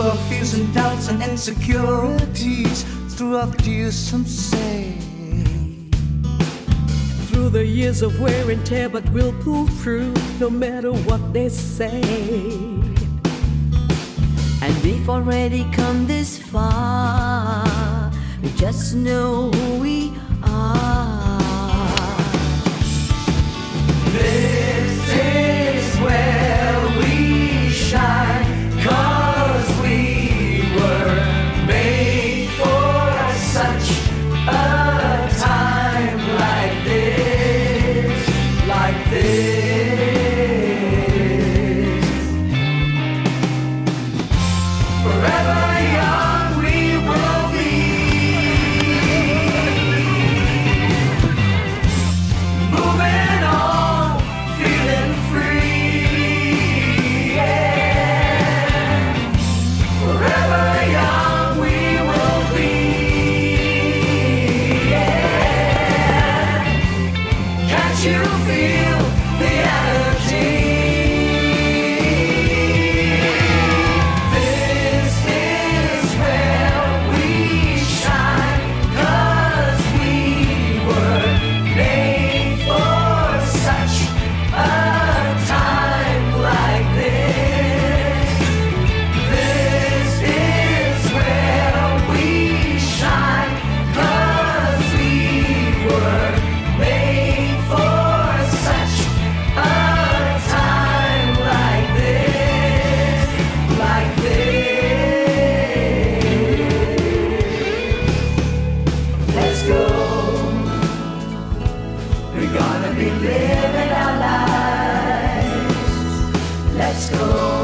and doubts and insecurities throughout the years, some say. Through the years of wear and tear, but we'll pull through no matter what they say. And we've already come this far. We just know Gonna be living our lives. Let's go.